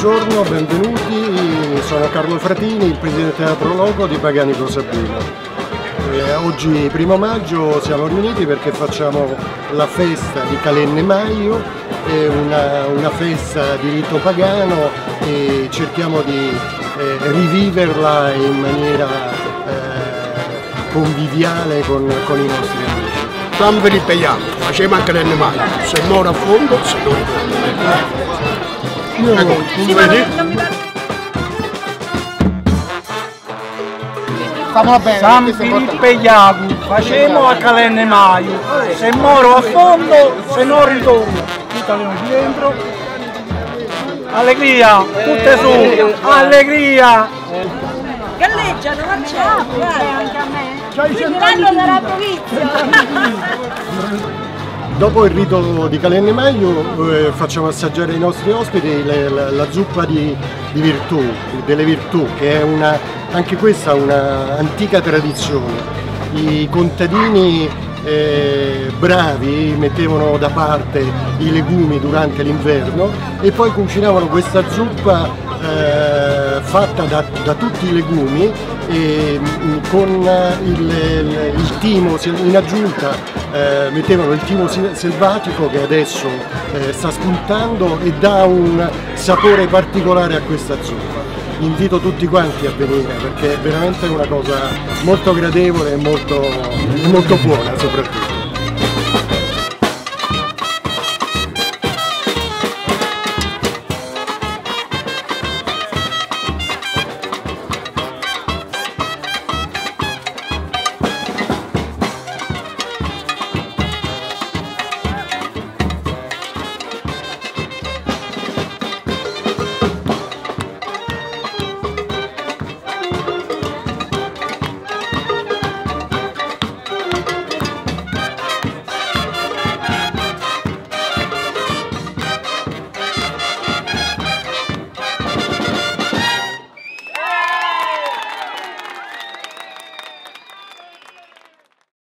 buongiorno, benvenuti. Sono Carlo Fratini, il presidente della Prologo di Paganico Sabino. Eh, oggi, primo maggio, siamo riuniti perché facciamo la festa di Calenne Maio, è una, una festa di rito pagano e cerchiamo di eh, riviverla in maniera eh, conviviale con, con i nostri amici. San Filippeiano, facciamo Calenne Maio, se muore a fondo, se non ritorna. Io, come vedi, Stiamo bene, San questo è importante. Filippo Iagu, facciamo a Calenne Maio, se moro a fondo, se non ritorno, italiano di dentro. Allegria, tutte su, allegria! Galleggiano, facciamo, guarda, anche a me. Finiranno dalla provincia. Dopo il rito di Calenne Maio eh, facciamo assaggiare ai nostri ospiti le- la, la zuppa di, di virtù, delle virtù, che è una, anche questa una antica tradizione. I contadini eh, bravi mettevano da parte i legumi durante l'inverno e poi cucinavano questa zuppa eh, fatta da, da tutti i legumi e con eh, il, il- timo in aggiunta eh, mettevano il timo selvatico che adesso eh, sta spuntando e dà un sapore particolare a questa zuppa. Invito tutti quanti a venire perché è veramente una cosa molto gradevole e molto, molto buona soprattutto.